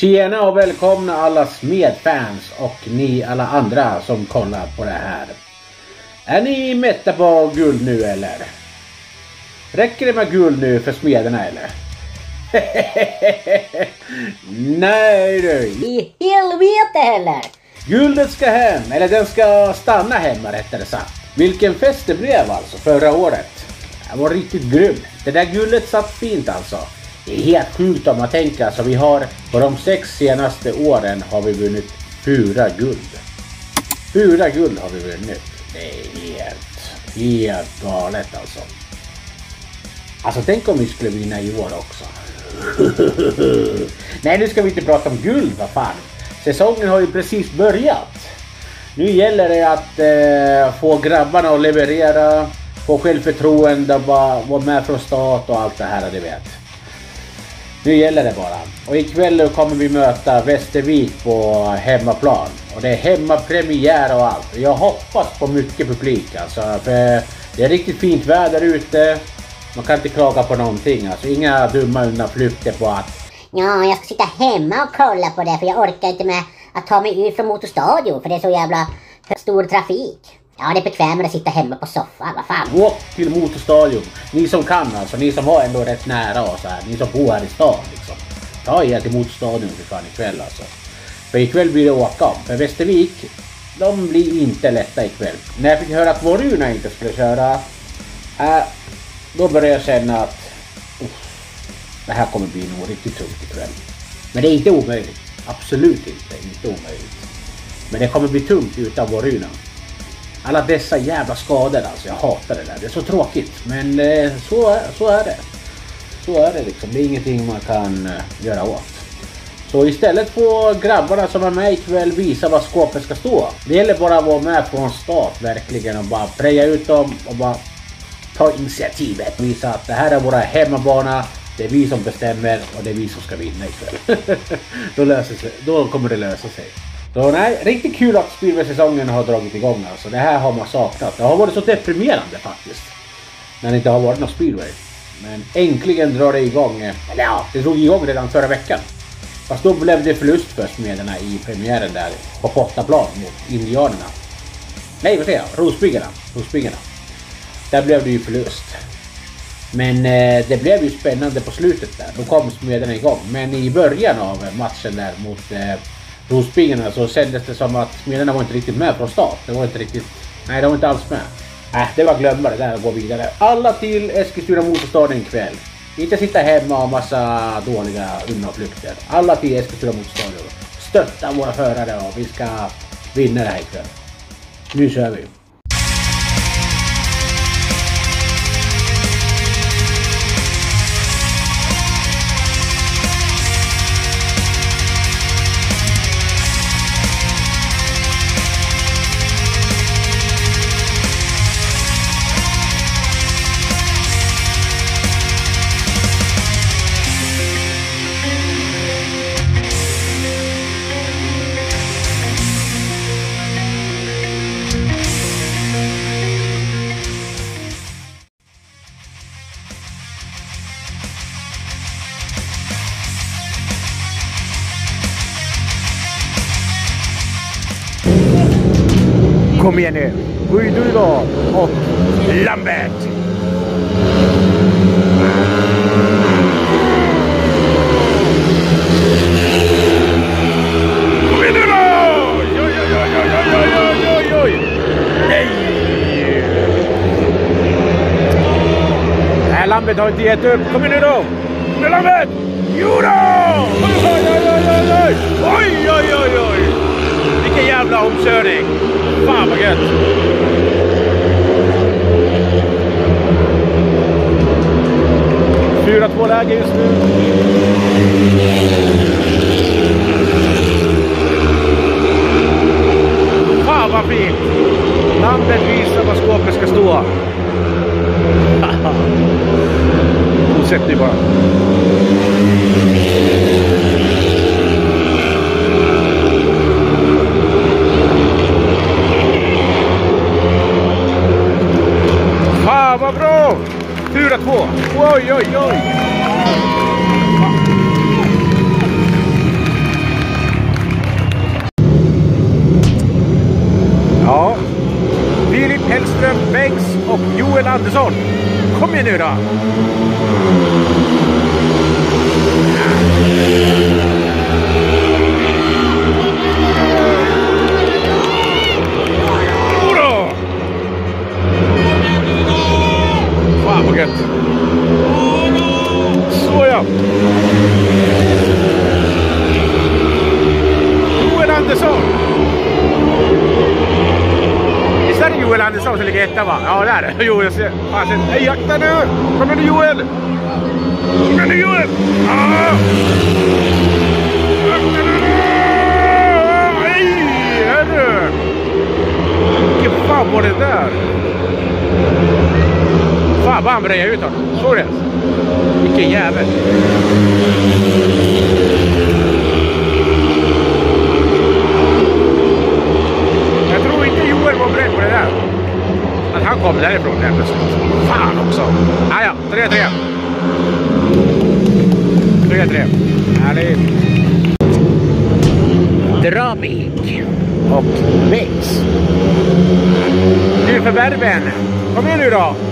Tjena och välkomna alla smedfans och ni alla andra som kollar på det här. Är ni mätta på guld nu eller? Räcker det med guld nu för smederna eller? Nej du! I helvete heller! Guldet ska hem, eller den ska stanna hemma rättare sagt. Vilken fest det blev alltså förra året. Det var riktigt grymt. Det där guldet satt fint alltså. Det är helt sjukt om man tänker alltså. Vi har på de sex senaste åren har vi vunnit fyra guld. Fyra guld har vi vunnit. Det är helt, helt galet alltså. Alltså tänk om vi skulle vinna i år också. Nej nu ska vi inte prata om guld vad fan. Säsongen har ju precis börjat. Nu gäller det att eh, få grabbarna att leverera, få självförtroende, bara vara med från start och allt det här du vet. Nu gäller det bara. Och ikväll kommer vi möta Västervik på hemmaplan. Och det är hemmapremiär och allt. Jag hoppas på mycket publik alltså. För det är riktigt fint väder ute. Man kan inte klaga på någonting alltså. Inga dumma undanflykter på att Ja, jag ska sitta hemma och kolla på det för jag orkar inte med att ta mig ut från Motorstadion för det är så jävla stor trafik. Ja, det är bekvämare att sitta hemma på soffan, vad fan. Åk till Motorstadion. Ni som kan alltså, ni som har ändå rätt nära och så här. Ni som bor här i stan liksom. Ta er till Motorstadion för fan ikväll alltså. För ikväll blir det åka om. För Västervik, de blir inte lätta ikväll. När jag fick höra att Voruna inte skulle köra, äh, då började jag känna att uff, det här kommer bli nog riktigt tungt ikväll. Men det är inte omöjligt. Absolut inte, inte omöjligt. Men det kommer bli tungt utan Voruna. Alla dessa jävla skador alltså. Jag hatar det där. Det är så tråkigt. Men eh, så, så är det. Så är det liksom. Det är ingenting man kan eh, göra åt. Så istället får grabbarna som är med ikväll visa var skåpet ska stå. Det gäller bara att vara med från start verkligen och bara preja ut dem och bara ta initiativet. Visa att det här är våra hemmabana. Det är vi som bestämmer och det är vi som ska vinna ikväll. då, löser sig, då kommer det lösa sig. Så nej, riktigt kul att speedway-säsongen har dragit igång alltså. Det här har man saknat. Det har varit så deprimerande faktiskt. När det inte har varit någon speedway. Men äntligen drar det igång. Eller ja, det drog igång redan förra veckan. Fast då blev det förlust för Smederna i premiären där på bortaplan mot Indianerna. Nej, vad säger jag? Rosbyggarna. Rosbyggarna. Där blev det ju förlust. Men eh, det blev ju spännande på slutet där. Då kom Smederna igång. Men i början av matchen där mot eh, Rosbyggarna så kändes det som att Smederna var inte riktigt med från start. Det var inte riktigt... Nej, de var inte alls med. Äh, det var glömma det där och gå vidare. Alla till Eskilstuna Motorstadion ikväll. Inte sitta hemma och massa dåliga undanflykter. Alla till Eskilstuna Motorstadion. Stötta våra förare och vi ska vinna det här ikväll. Nu kör vi! Kom igen nu! Guido och Lambert! Kom igen nu då! Oj, oj, oj, oj, oj, oj, oj, oj! Nej! Nej, Lambert har inte gett upp. Kom igen nu då! Kom igen Lambert! Jodå! Oj, oj, oj, oj, oj! Oj, oj, oj, oj! Vilken jävla omkörning! Fan vad gött! Fyra två läge just nu. Fan vad fint! Landet visar var skåpet ska stå. Fortsätt nu bara. Fan vad bra! 4-2. Oj, oj, oj! Ja. Filip Hellström Bengts och Joel Andersson. Kom igen nu då! Yeah. Tåget. gött! Såja! Joel Andersson! Visst är det Joel Andersson som ligger etta va? Ja det är det. Jo jag ser. Fasen. Nej akta nu! Kom igen nu Joel! Kom igen nu Joel! Ah! Nej! Hörru! Vilken fan var det där? Fan vad han brejade ut honom. Såg du det? Vilken jävel. Jag tror inte Joel var beredd på det där. Att han kom därifrån helt plötsligt. Fan också. Ah, ja, 3-3. 3-3. Härligt. Dravik och Vex. Nyförvärven. Kom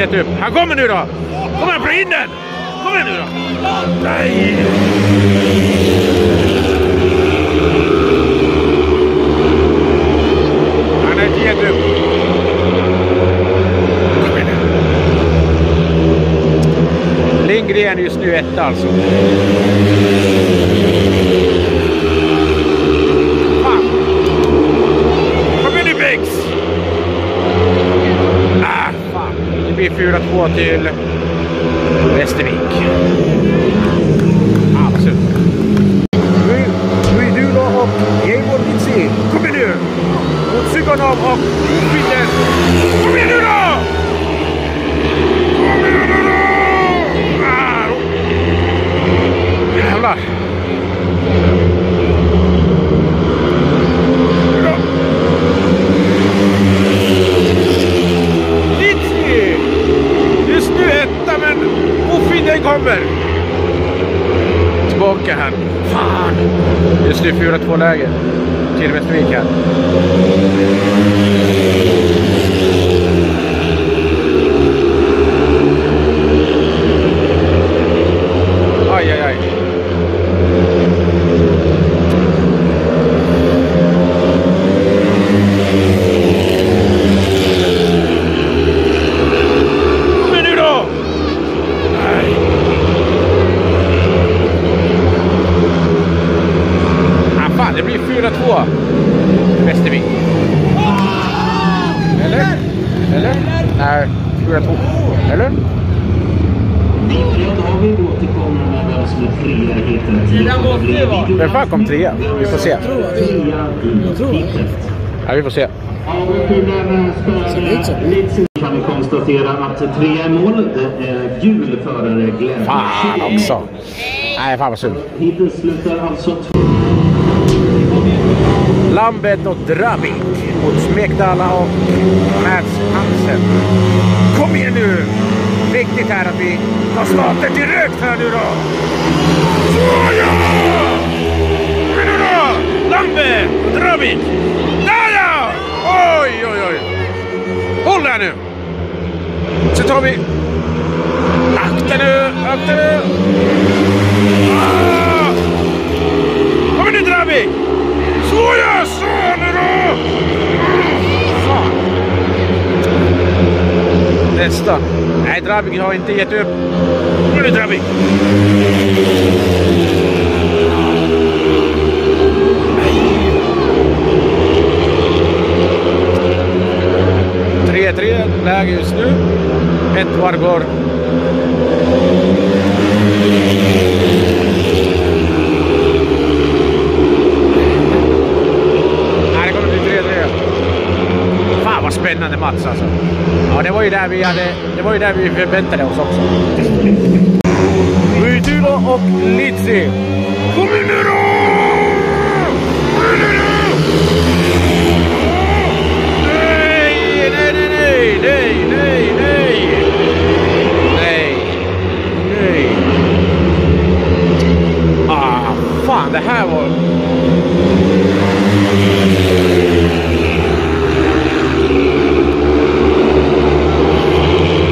gett upp. Han kommer nu då! Kom igen, få in den! Kom igen nu då! Nej! Han har inte gett upp. Lindgren just nu etta alltså. 402 till Västervik. Absolut. We, we do not have vår Nitsi. Kom igen nu! Motsuganov och Finden. Kom igen nu då! Kom igen nu då! Ah, Jävlar! Den kommer! Tillbaka här. Fan! Just nu 4-2 läge till Västervik här. Aj, aj, aj. Men nu då! Nej. Ah, fan, det blir 4-2 Västervik. Eller? Eller? Nej, 4-2. Eller? Då har vi återkommit med vem som är trea i hetet. Vem fan kom trea? Vi får se. Ja, vi får se. kan vi konstatera att trea i mål, det är gul förare Glenn Fan också. Nej, fan vad synd. Hittills slutar alltså Lambert och Dravik mot Smekdala och Mats Hansen. Kom igen nu! Viktigt här att vi tar starten direkt här nu då. Såja! Men nu då! Lambert och Dravik. Där ja! Oj, oj, oj. Håll där nu! Så tar vi... Akta nu! Akta nu! Ah! Kom igen nu Dravik! Såja! Så nu då! Fan. Nästa. Nej, Dravik har inte gett upp. Nu är det Dravik. Tre 3-3 läge just nu. Ett varv går. Nej, det kommer bli 3-3. Fan vad spännande match. Alltså. Ja, det var ju där vi hade... Det var ju där vi förväntade oss också. Rydula och Litsi. Kom in nu då! Kom in nu då! Nej, nej, nej, nej, nej, nej, nej. Nej. Nej. Ah, fan det här var...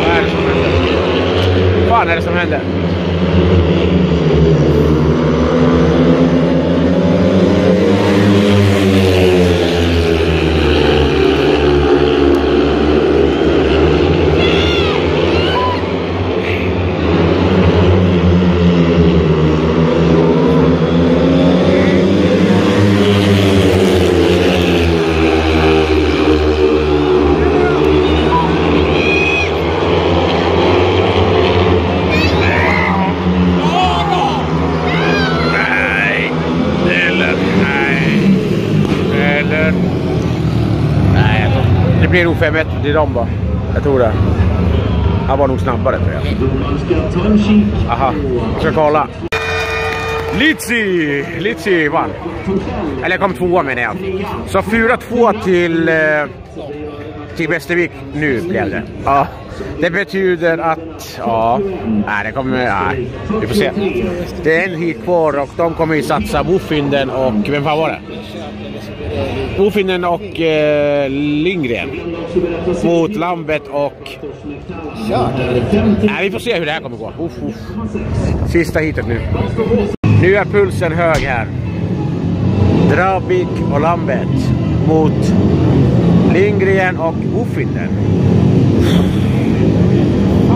Vad är det som händer? Vad fan är det som händer? Nej. Eller nej. Eller... Nej, jag tror... Det blir nog 5-1 till dem bara. Jag tror det. Han var nog snabbare tror jag. Aha, jag ska kolla. Litsi! Litsi vann. Eller kom tvåa menar jag. Så 4-2 till, eh, till Västervik nu blev det. Ja. Det betyder att, ja, nej det kommer, nej, vi får se. Det är en hit kvar och de kommer ju satsa Bofinden och, vem fan var det? Bofinden och eh, Lindgren. Mot Lambet och... Nej, vi får se hur det här kommer gå. Uff, uff. Sista hitet nu. Nu är pulsen hög här. Drabik och Lambet mot Lindgren och Ofinden.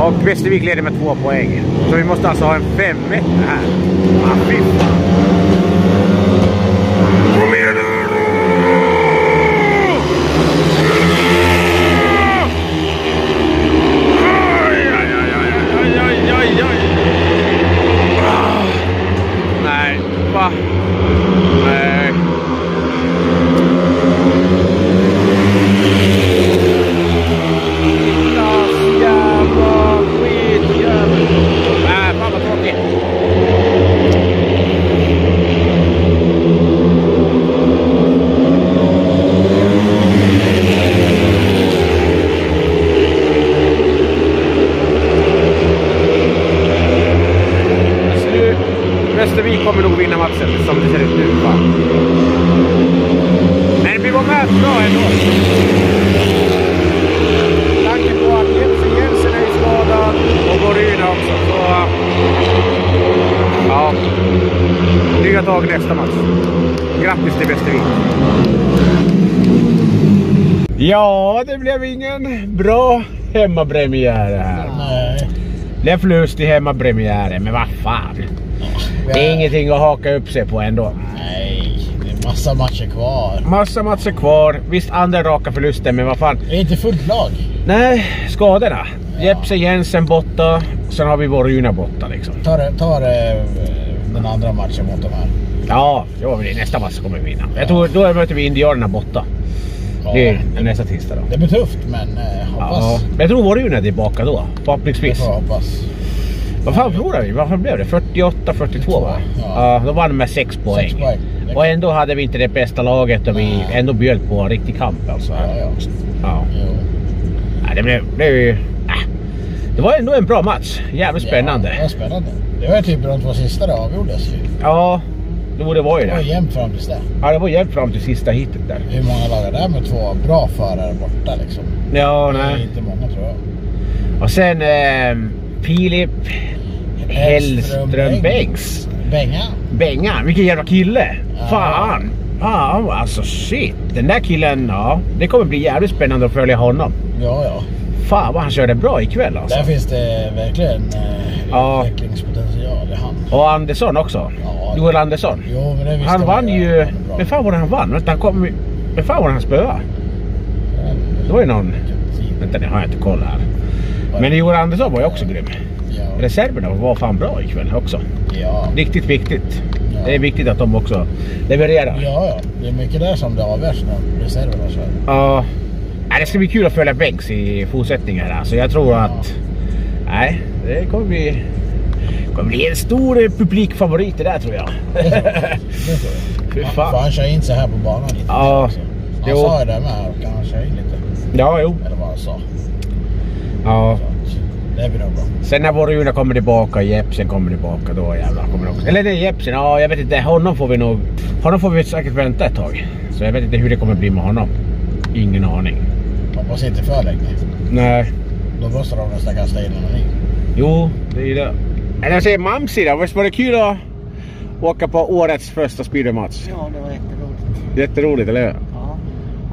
Och Västervik leder med två poäng. Så vi måste alltså ha en 5 här. Ah, som det ser ut nu. Fan. Men vi var med bra ändå. Tanke på att Jeppe Jensen är skadad och Boryna också. Så, ja. Nya tag nästa match. Grattis till Västervik. Ja, det blev ingen bra hemmapremiär här. Nej. Det är förlust i hemmapremiären, men vad fan. Det är ingenting att haka upp sig på ändå. Nej, det är massa matcher kvar. Massa matcher kvar. Visst, andra raka förluster, men vad fan. Det är inte fullt lag. Nej, skadorna. Jepse Jensen borta. Sen har vi Voryna borta liksom. Ta det, ta det den andra matchen mot de här. Ja, jo, det är nästa match kommer vi vinna. Jag tror då möter vi Indianerna borta. Ja, Det är nästa tisdag då. det blir tufft men eh, Ja, hoppas. men jag tror Voryna är tillbaka då. Det Förhoppningsvis. får jag hoppas. Vad fan förlorade vi? Vad fan blev det? 48-42 va? Ja. Ja, då vann de med 6 poäng. poäng. Och ändå hade vi inte det bästa laget och vi Nej. ändå bjöd på en riktig kamp alltså. Ja, ja. Ja. Nej, det blev, blev ju... Äh. Det var ändå en bra match. Jävligt spännande. Ja, det var spännande. Det var ju typ de två sista det avgjordes ju. Ja, jo, det var ju Det var det. jämnt fram tills det. Ja, det var jämnt fram till sista hitet där. Hur många lag är det med två bra förare borta liksom? Ja, Det är nej. inte många tror jag. Och sen eh, Filip Hellström Bengts. Benga. Bengan, vilken jävla kille! Ja. Fan! Fan alltså shit! Den där killen, ja. Det kommer bli jävligt spännande att följa honom. Ja, ja. Fan vad han körde bra ikväll alltså. Där finns det verkligen eh, Ja. utvecklingspotential i han. Och Andersson också. Ja. Joel Andersson. Jo, men det visste Han vann ju... Vem fan var det han vann? Vänta, han kom... Vem fan var det han spöade? Det var ju någon... Vänta nu har jag inte koll här. Men Joel Andersson var ju också grym. Ja. Reserverna var fan bra ikväll också. Ja. Riktigt viktigt. Ja. Det är viktigt att de också levererar. ja, ja. Det är mycket där som det avgörs när reserverna kör. Ja. Ja, det ska bli kul att följa Bengs i fortsättningen här. Så jag tror att... Nej, det kommer bli... kommer bli en stor publikfavorit det där tror jag. Det tror jag. Fy fan. Han kör in sig här på banan lite. Ja. Han sa ju det med. Kan han köra in lite? Ja, jo. Eller vad han sa. Ja. Så det blir nog bra. Sen när vår Rune kommer tillbaka och Jepsen kommer tillbaka då jävlar kommer det också. Eller det är Jepsen, ja jag vet inte. Honom får vi nog... Honom får vi säkert vänta ett tag. Så jag vet inte hur det kommer bli med honom. Ingen aning. Hoppas inte för länge. Nej. Då måste de nästan kasta in honom i. Jo, det är ju det. Eller jag säger Mamsi då. Visst var det kul att åka på årets första speedermatch? Ja, det var jätteroligt. Jätteroligt, eller hur?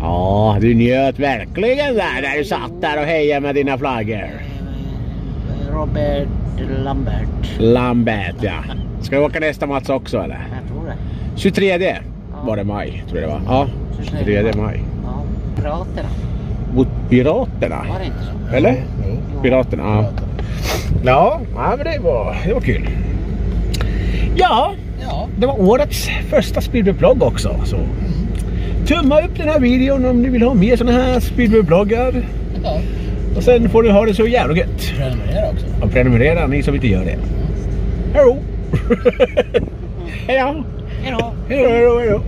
Ja. Ja, du njöt verkligen där när du satt där och hejade med dina flaggor. Robert Lambert. Lambert, ja. Ska du åka nästa match också eller? Jag tror det. 23 var det maj, tror jag det var. Ja, 23 maj. Ja. Piraterna. Mot Piraterna. Var det inte så? Eller? Jo. Piraterna, ja. Ja, ja men det var, det var kul. Ja, Ja. det var årets första speedway-blogg också. Så. Tumma upp den här videon om ni vill ha mer såna här speedway-bloggar. ja. Och sen får ni ha det så jävla gött. Prenumerera också. Och prenumerera ni som inte gör det. Hej då! Hej då! Hej då! Hej då!